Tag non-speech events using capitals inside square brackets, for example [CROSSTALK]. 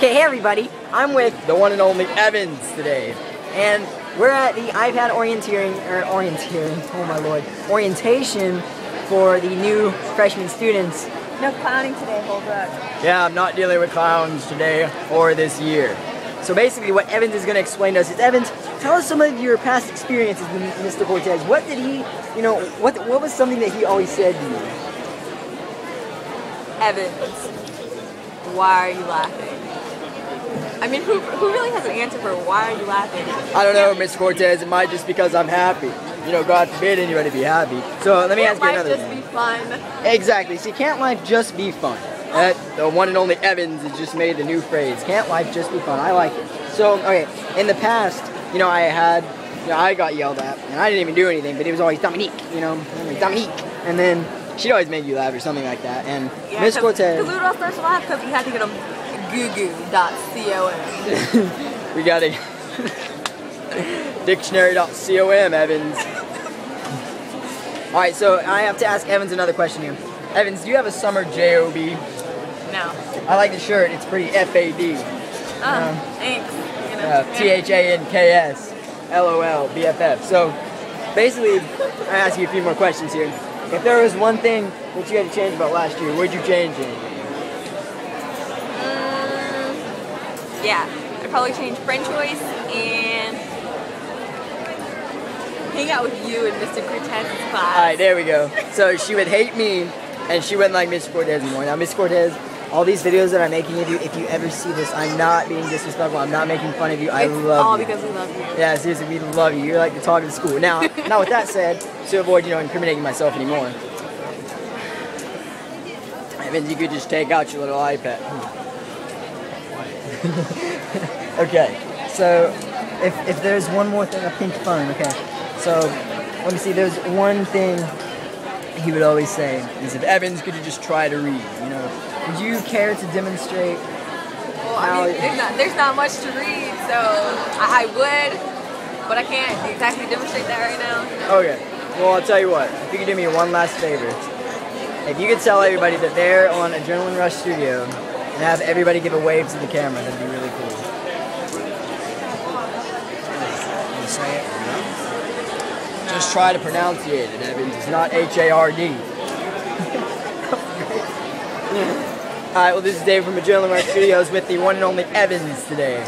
Okay, hey everybody, I'm with the one and only Evens today, and we're at the iPad orienteering, or orienteering, oh my lord, orientation for the new freshman students. No clowning today, Holbrook. Yeah, I'm not dealing with clowns today or this year. So basically what Evens is going to explain to us is, Evens, tell us some of your past experiences with Mr. Cortez. What did he, you know, what, what was something that he always said to you? Evens, why are you laughing? I mean, who, who really has an answer for why are you laughing? I don't know, Miss Cortez. It might just because I'm happy. You know, God forbid anybody be happy. So let me Can't ask you life another just thing. be fun? Exactly. See, can't life just be fun? That the one and only Evens has just made the new phrase. Can't life just be fun? I like it. So, okay, in the past, you know, I had, you know, I got yelled at, and I didn't even do anything, but it was always Dominique, you know, Dominique, and then she'd always make you laugh or something like that. And Miss Cortez, Because we would all start to laugh because we had to get them goo-goo.com. we got a [LAUGHS] dictionary.com, Evens. All right, so I have to ask Evens another question here. Evens, do you have a summer job? No. I like the shirt. It's pretty FAD. Uh, thanks. You know, Uh, T H A N K S L O L B F F. So basically, I ask you a few more questions here. If there was one thing that you had to change about last year, would you change it? Yeah. I'd probably change friend choice and hang out with you in Mr. Cortez's class. All right, there we go. So she would hate me, and she wouldn't like Miss Cortez anymore. Now, Miss Cortez, all these videos that I'm making of you, if you ever see this, I'm not being disrespectful. I'm not making fun of you. I it's love all you. because we love you. Yeah, seriously, we love you. You're like the talk of the school. Now, [LAUGHS] now with that said, to avoid you know incriminating myself anymore, I mean, you could just take out your little iPad. [LAUGHS] okay, so if if there's one more thing, a pink phone. Okay, so let me see. There's one thing he would always say is, if Evens could you just try to read, you know, would you care to demonstrate? Well, I mean, there's not, there's not much to read, so I, I would, but I can't exactly demonstrate that right now. Okay. Well, I'll tell you what. If you could do me one last favor, if you could tell everybody that they're on Adrenaline Rush Studio and have everybody give a wave to the camera, that'd be really cool. Just try to pronunciate it, Evens. It's not H A R D. [LAUGHS] Alright, well, this is Dave from Rush Studios with the one and only Evens today.